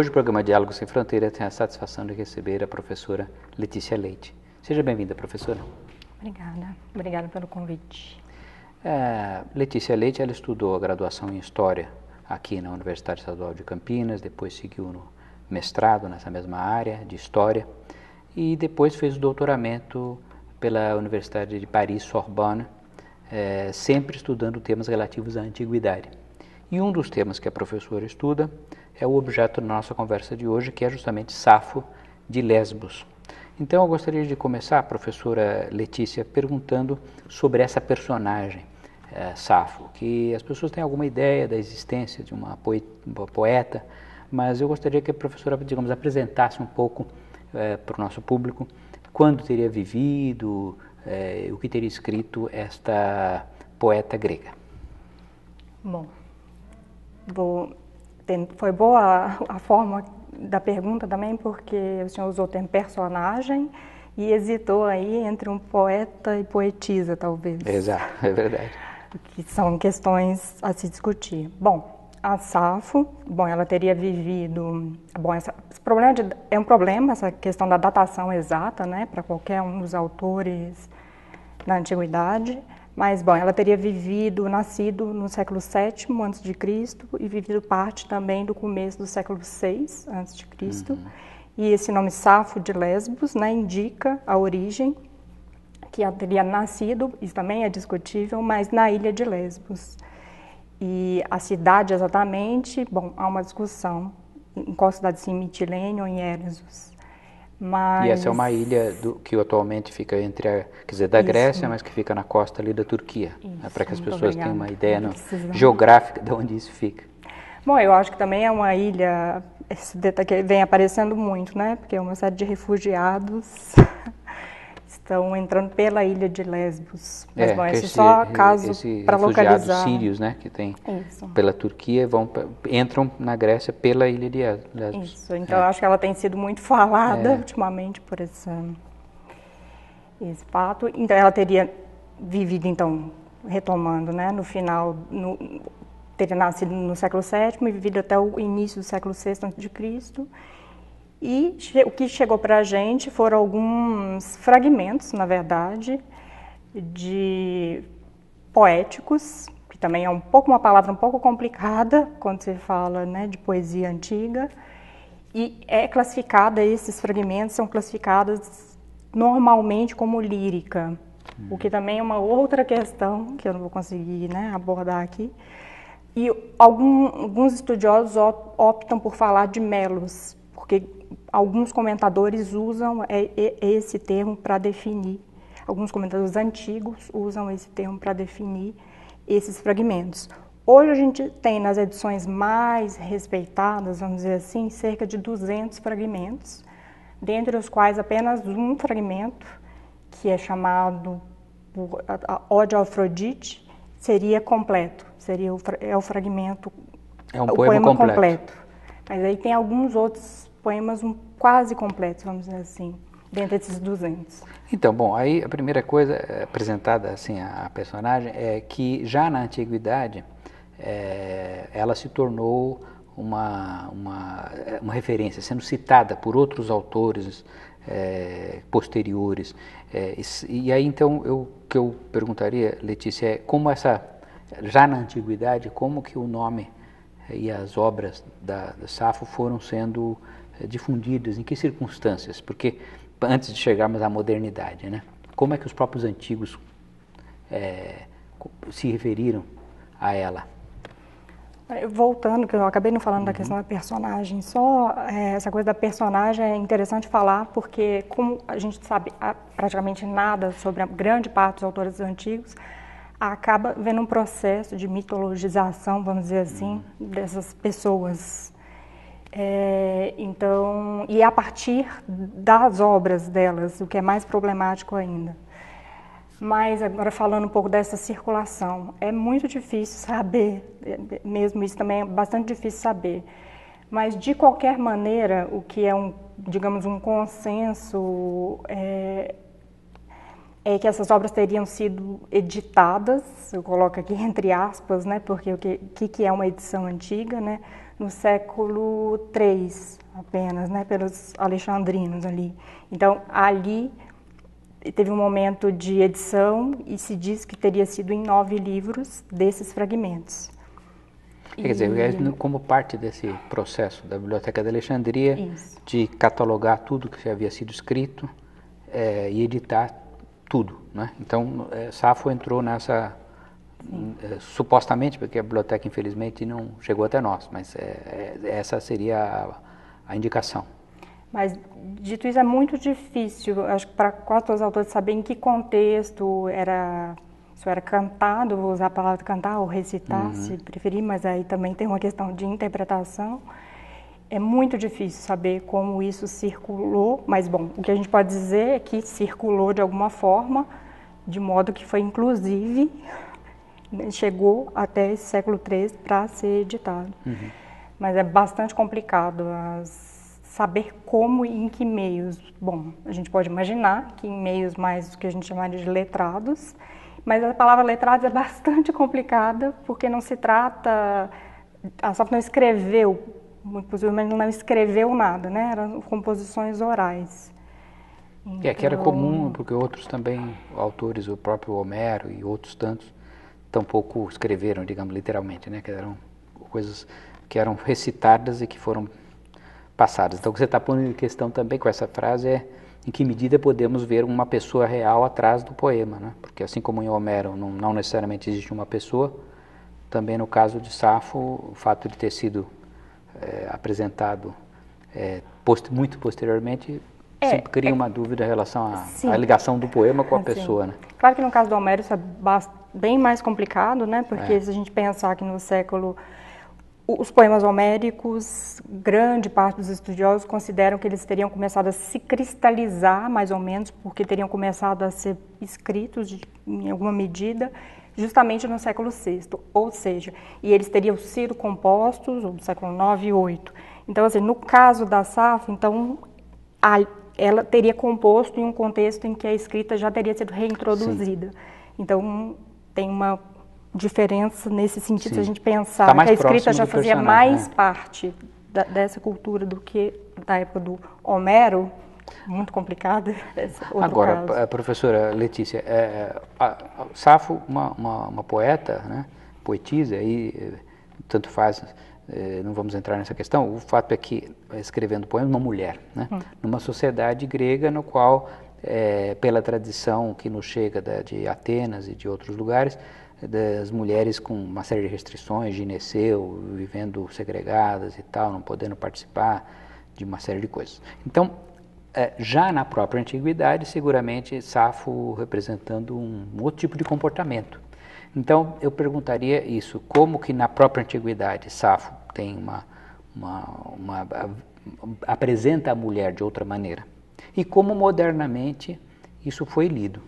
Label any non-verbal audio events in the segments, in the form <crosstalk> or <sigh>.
Hoje o programa Diálogo Sem Fronteira tem a satisfação de receber a professora Letícia Leite. Seja bem-vinda, professora. Obrigada. Obrigada pelo convite. É, Letícia Leite, ela estudou a graduação em História aqui na Universidade Estadual de Campinas, depois seguiu no mestrado nessa mesma área de História e depois fez o doutoramento pela Universidade de Paris, Sorbonne, é, sempre estudando temas relativos à antiguidade. E um dos temas que a professora estuda é o objeto da nossa conversa de hoje, que é justamente Safo de Lesbos. Então eu gostaria de começar, professora Letícia, perguntando sobre essa personagem, é, Safo, que as pessoas têm alguma ideia da existência de uma, poeta, mas eu gostaria que a professora, digamos, apresentasse um pouco é, para o nosso público quando teria vivido, é, o que teria escrito esta poeta grega. Bom, vou foi boa a, forma da pergunta também, porque o senhor usou o termo personagem e hesitou aí entre um poeta e poetisa, talvez. Exato, é verdade. Que são questões a se discutir. Bom, a Safo, bom, ela teria vivido, bom, essa, esse problema de, é um problema essa questão da datação exata, né, para qualquer um dos autores na antiguidade. Mas, bom, ela teria vivido, nascido no século VII a.C. e vivido parte também do começo do século VI a.C. Uhum. E esse nome Safo de Lesbos né, indica a origem, que ela teria nascido, isso também é discutível, mas na ilha de Lesbos. E a cidade exatamente, bom, há uma discussão, em qual cidade, se em Mitilene ou em Éresos. Mas... E essa é uma ilha do, que atualmente fica entre a, quer dizer, da Isso. Grécia, mas que fica na costa ali da Turquia, né, para que as pessoas obrigada. tenham uma ideia no, geográfica de onde isso fica. Bom, eu acho que também é uma ilha, esse que vem aparecendo muito, né? Porque é uma série de refugiados <laughs> estão entrando pela ilha de Lesbos. Mas, é, bom, esse, esse só caso para localizar. sírios, né, que tem Isso. pela Turquia, vão entram na Grécia pela ilha de Lesbos. Isso. Então, é. eu acho que ela tem sido muito falada é. ultimamente por esse, esse fato. Então, ela teria vivido, então, retomando, né, no final, no, teria nascido no século VII e vivido até o início do século VI a.C., e o que chegou para a gente foram alguns fragmentos, na verdade, de poéticos, que também é um pouco uma palavra um pouco complicada quando se fala né, de poesia antiga, e é classificada, esses fragmentos são classificados normalmente como lírica, o que também é uma outra questão que eu não vou conseguir né, abordar aqui. E algum, alguns estudiosos optam por falar de melos, porque alguns comentadores usam esse termo para definir, alguns comentadores antigos usam esse termo para definir esses fragmentos. Hoje a gente tem nas edições mais respeitadas, vamos dizer assim, cerca de 200 fragmentos, dentre os quais apenas um fragmento, que é chamado Ode a Afrodite, seria completo, seria o, é o fragmento, é um poema, poema completo. completo. Mas aí tem alguns outros poemas um, quase completos, vamos dizer assim, dentro desses 200. Então, bom, aí a primeira coisa eh, apresentada assim a, personagem é que já na antiguidade é, ela se tornou uma, uma, uma referência, sendo citada por outros autores é, posteriores. É, e, e, aí então eu que eu perguntaria, Letícia, é como essa já na antiguidade como que o nome e as obras da, da Safo foram sendo eh, difundidas, em que circunstâncias? Porque antes de chegarmos à modernidade, né? Como é que os próprios antigos é, se referiram a ela? Voltando, que eu acabei não falando uhum. da questão da personagem, só é, essa coisa da personagem é interessante falar, porque como a gente sabe praticamente nada sobre a grande parte dos autores antigos, acaba vendo um processo de mitologização, vamos dizer assim, uhum. dessas pessoas é, então, e a partir das obras delas, o que é mais problemático ainda. Mas agora falando um pouco dessa circulação, é muito difícil saber, mesmo isso também é bastante difícil saber. Mas de qualquer maneira, o que é um, digamos, um consenso é, é que essas obras teriam sido editadas, eu coloco aqui <laughs> entre aspas, né, porque o que, que é uma edição antiga, né, no século III apenas, né, pelos alexandrinos ali. Então, ali teve um momento de edição e se diz que teria sido em nove livros desses fragmentos. Quer dizer, é como parte desse processo da Biblioteca de Alexandria, Isso. de catalogar tudo que havia sido escrito é, e editar tudo. Né? Então, é, Safo entrou nessa, é, supostamente, porque a biblioteca infelizmente não chegou até nós, mas é, é, essa seria a, a, indicação. Mas, dito isso, é muito difícil, acho que para quase todos os autores saber em que contexto era isso era cantado, vou usar a palavra cantar ou recitar, uhum. se preferir, mas aí também tem uma questão de interpretação. É muito difícil saber como isso circulou, mas bom, o que a gente pode dizer é que circulou de alguma forma, de modo que foi inclusive <laughs> chegou até esse século III para ser editado. Uhum. Mas é bastante complicado saber como e em que meios. Bom, a gente pode imaginar que em meios mais o que a gente chamaria de letrados, mas a palavra letrados é bastante <laughs> complicada, porque não se trata. A SAF não escreveu, muito possivelmente não escreveu nada, né? Eram composições orais. Então... É, que era comum, porque outros também, autores, o próprio Homero e outros tantos, tampouco escreveram, digamos, literalmente, né? Que eram coisas que eram recitadas e que foram passadas. Então, o que você está pondo em questão também com essa frase é em que medida podemos ver uma pessoa real atrás do poema, né? Porque assim como em Homero não, não necessariamente existe uma pessoa, também no caso de Safo, o fato de ter sido é, apresentado é, post, muito posteriormente é, sempre cria é, uma dúvida em relação à, ligação do poema com a pessoa, né? Claro que no caso do Homero isso é bem mais complicado, né? Porque é. se a gente pensar que no século os poemas homéricos, grande parte dos estudiosos consideram que eles teriam começado a se cristalizar, mais ou menos, porque teriam começado a ser escritos em alguma medida justamente no século VI, ou seja, e eles teriam sido compostos no século IX e VIII. Então, assim, no caso da Safo, então, a, ela teria composto em um contexto em que a escrita já teria sido reintroduzida. Sim. Então, tem uma diferença nesse sentido, Sim. se a gente pensar tá que a escrita já fazia mais né? parte da, dessa cultura do que da época do Homero, muito complicado. Agora, caso. professora Letícia, é, a, a Safo, uma, uma, uma, poeta, né, poetisa, aí tanto faz, é, não vamos entrar nessa questão, o fato é que, escrevendo poemas, uma mulher, né, hum. numa sociedade grega no qual, é, pela tradição que nos chega da, de Atenas e de outros lugares, das mulheres com uma série de restrições, gineceu, vivendo segregadas e tal, não podendo participar de uma série de coisas. Então, é, já na própria antiguidade, seguramente Safo representando um outro tipo de comportamento. Então, eu perguntaria isso, como que na própria antiguidade Safo tem uma, uma, uma apresenta a mulher de outra maneira? E como modernamente isso foi lido?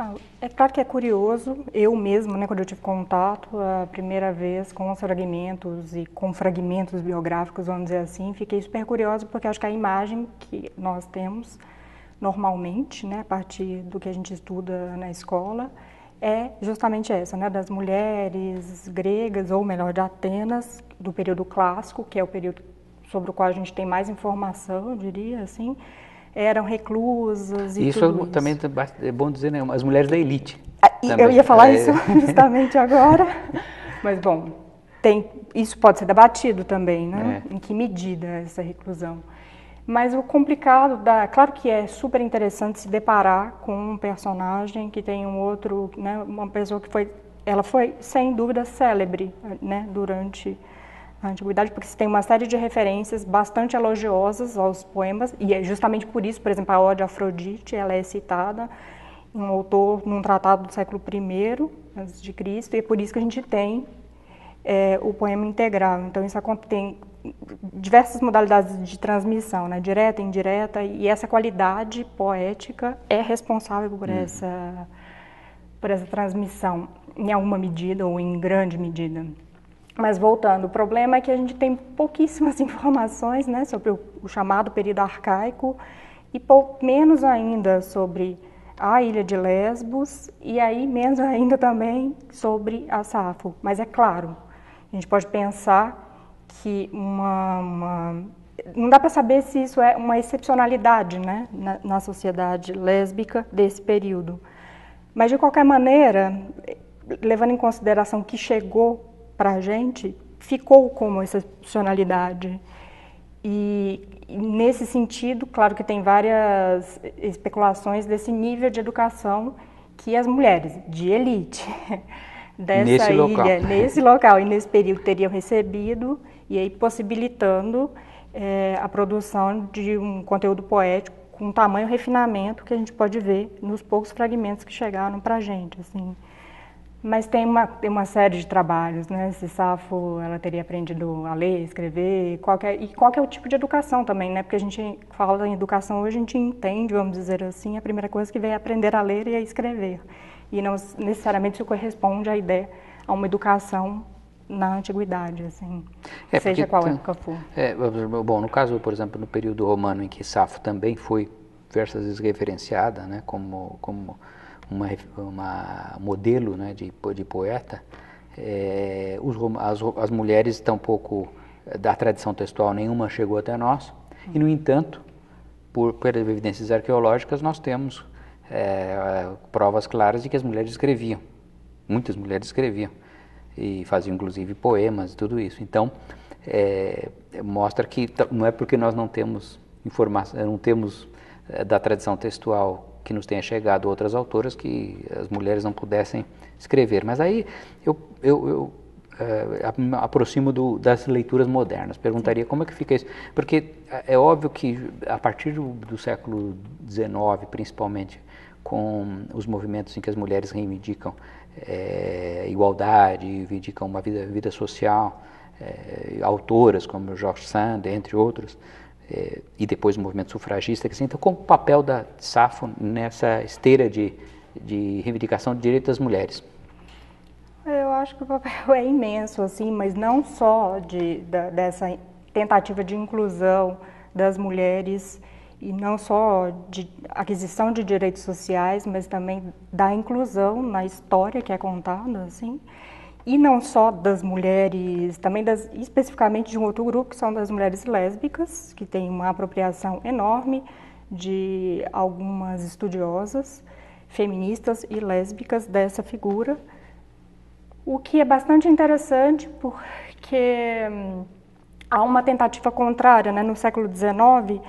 Ah, é claro que é curioso, eu mesmo, né, quando eu tive contato a primeira vez com os fragmentos e com fragmentos biográficos, vamos dizer assim, fiquei super curiosa porque acho que a imagem que nós temos normalmente, né, a partir do que a gente estuda na escola, é justamente essa, né, das mulheres gregas, ou melhor, de Atenas, do período clássico, que é o período sobre o qual a gente tem mais informação, eu diria assim, eram reclusas e isso, tudo isso. também é bom dizer, né? As mulheres da elite. Ah, eu ia falar é... isso <laughs> justamente agora. <laughs> Mas, bom, tem, isso pode ser debatido também, né? É. Em que medida essa reclusão. Mas o complicado da, claro que é super interessante se deparar com um personagem que tem um outro, né, uma pessoa que foi, ela foi sem dúvida célebre, né, durante a antiguidade, porque se tem uma série de referências bastante elogiosas aos poemas, e é justamente por isso, por exemplo, a Ode a Afrodite, ela é citada em um autor, num tratado do século I antes de Cristo, e é por isso que a gente tem é, o poema integral. Então, isso tem diversas modalidades de transmissão, né? direta, indireta, e essa qualidade poética é responsável por, uhum. essa, por essa transmissão, em alguma medida ou em grande medida. Mas voltando, o problema é que a gente tem pouquíssimas <laughs> informações né, sobre o, o chamado período arcaico e menos ainda sobre a ilha de Lesbos e aí menos <laughs> ainda também sobre a Safo. Mas é claro A gente pode pensar que uma, uma não dá para saber se isso é uma excepcionalidade né, na, na, sociedade lésbica desse período. Mas, de qualquer maneira, levando em consideração que chegou para a gente, ficou como excepcionalidade. E, nesse sentido, claro que tem várias especulações desse nível de educação que as mulheres de elite <laughs> dessa nesse ilha, local. nesse local e nesse período teriam recebido, e aí possibilitando é, a produção de um conteúdo poético com tamanho refinamento que a gente pode ver nos poucos fragmentos que chegaram para a gente. Assim. Mas tem uma, tem uma série de trabalhos, né? Se Safo ela teria aprendido a ler, escrever, qualquer, e qual é o tipo de educação também, né? Porque a gente fala em educação hoje, a gente entende, vamos dizer assim, a primeira coisa que vem é aprender a ler e a escrever. E não necessariamente isso corresponde à ideia, a uma educação na antiguidade, assim, é, seja qual época for. É, bom, no caso, por exemplo, no período romano em que Safo também foi diversas vezes referenciada, né, como, como uma, uma modelo né, de, de poeta, é, os, as, as mulheres pouco da tradição textual nenhuma chegou até nós, e no entanto, por, por evidências arqueológicas, nós temos é, provas claras de que as mulheres escreviam, muitas mulheres escreviam e faziam inclusive poemas e tudo isso. Então, é, mostra que não é porque nós não temos informação, não temos da tradição textual que nos tenha chegado outras autoras que as mulheres não pudessem escrever. Mas aí eu, eu, eu é, aproximo do, das leituras modernas. Perguntaria como é que fica isso, porque é, é óbvio que a partir do, do século XIX, principalmente com os movimentos em que as mulheres reivindicam é, igualdade, reivindicam uma vida, vida social, é, autoras como George Sand, entre outros, é, e depois o movimento sufragista. Assim, então, qual o papel da Safo nessa esteira de, de reivindicação de direitos das mulheres? Eu acho que o papel é imenso, assim, mas não só de, da, dessa tentativa de inclusão das mulheres e não só de aquisição de direitos sociais, mas também da inclusão na história que é contada, assim, e não só das mulheres, também das, especificamente de um outro grupo que são das mulheres lésbicas, que tem uma apropriação enorme de algumas estudiosas feministas e lésbicas dessa figura, o que é bastante interessante porque hum, há uma tentativa contrária, né, no século XIX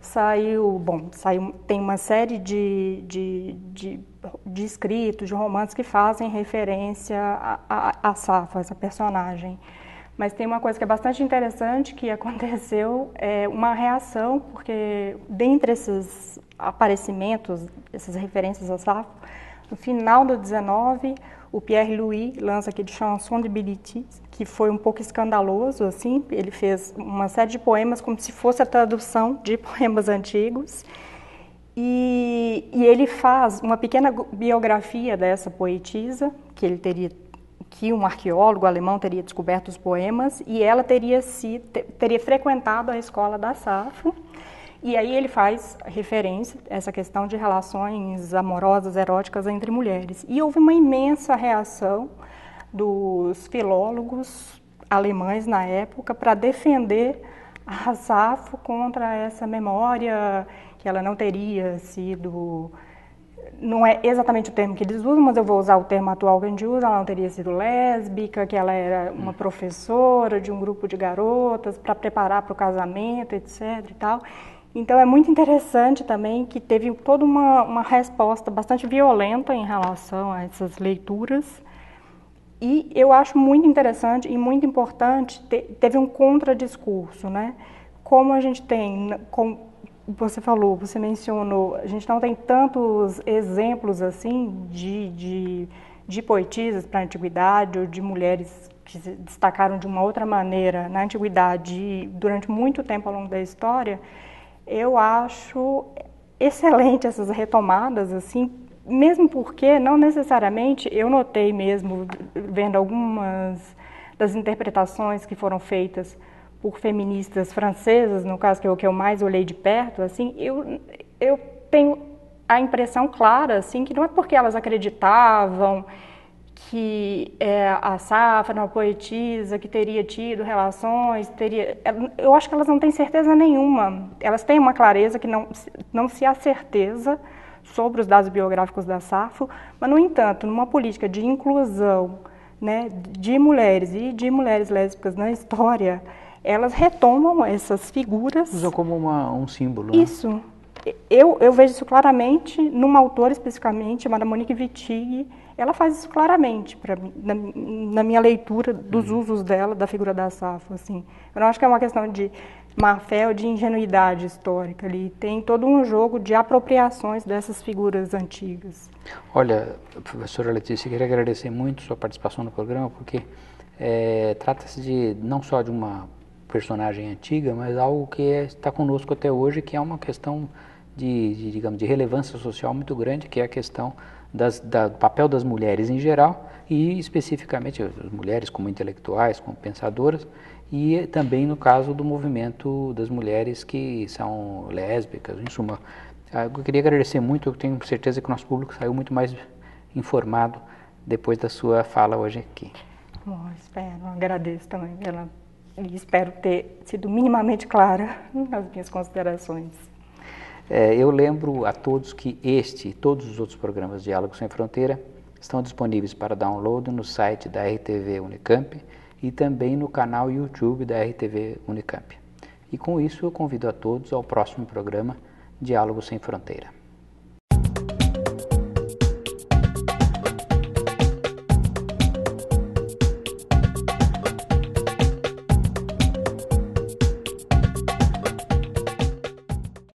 saiu, bom, saiu, tem uma série de, de, de, de escritos, de romances que fazem referência a, a, a Safa, essa personagem. Mas tem uma coisa que é bastante interessante que <laughs> aconteceu, é uma reação, porque dentre esses aparecimentos, essas referências a Safa, no final do 19, o Pierre Louis lança aquele Chanson de Bility, que foi um pouco escandaloso, assim. Ele fez uma série de poemas como se fosse a tradução de <laughs> poemas antigos. E, e ele faz uma pequena biografia dessa poetisa, que ele teria que um arqueólogo alemão teria descoberto os poemas e ela teria se teria frequentado a escola da Safo e aí ele faz referência a essa questão de relações amorosas, eróticas entre mulheres. E houve uma imensa reação dos filólogos alemães na época para defender a Safo contra essa memória que ela não teria sido não é exatamente o termo que eles usam, mas eu vou usar o termo atual que a gente usa, ela não teria sido lésbica, que ela era uma professora de um grupo de garotas para preparar para o casamento, etc e tal. Então é muito interessante também que teve toda uma, uma resposta bastante violenta em relação a essas leituras. E eu acho muito interessante e muito importante, te, teve um contradiscurso, né? Como a gente tem, como você falou, você mencionou, a gente não tem tantos exemplos assim de, de, de poetisas para a antiguidade ou de mulheres que se destacaram de uma outra maneira na antiguidade durante muito tempo ao longo da história. Eu acho excelente essas retomadas, assim, mesmo porque não necessariamente eu notei mesmo vendo algumas das interpretações que foram feitas por feministas francesas, no caso que é o que eu mais olhei de perto, assim, eu eu tenho a impressão clara, assim, que não é porque elas acreditavam que é, a Safra, uma poetisa, que teria tido relações, teria. Eu acho que elas não têm certeza nenhuma. Elas têm uma clareza que não, não se há certeza sobre os dados biográficos da Safo, mas, no entanto, numa política de inclusão né, de mulheres e de mulheres lésbicas na história, elas retomam essas figuras. Usam como uma, um símbolo. Né? Isso. Né? Eu, eu vejo isso claramente numa autora especificamente, chamada Monique Wittig. Ela faz isso claramente pra, na, na minha leitura dos uhum. usos dela, da figura da Safo. Assim. Eu não acho que é uma questão de má-fé ou de ingenuidade histórica. Ali tem todo um jogo de apropriações dessas figuras antigas. Olha, professora Letícia, queria agradecer muito sua participação no programa, porque é, trata-se de não só de uma personagem antiga, mas algo que é, está conosco até hoje, que é uma questão de, de, digamos, de relevância social muito grande, que é a questão das, da, do papel das mulheres em geral e especificamente as mulheres como intelectuais, como pensadoras e também no caso do movimento das mulheres que são lésbicas, em suma. Ah, eu queria agradecer muito, eu tenho certeza que o nosso público saiu muito mais informado depois da sua fala hoje aqui. Bom, espero, agradeço também pela e espero ter sido minimamente clara nas minhas considerações. É, eu lembro a todos que este e todos os outros programas Diálogo Sem Fronteira estão disponíveis para download no site da RTV Unicamp e também no canal YouTube da RTV Unicamp. E com isso eu convido a todos ao próximo programa Diálogo Sem Fronteira.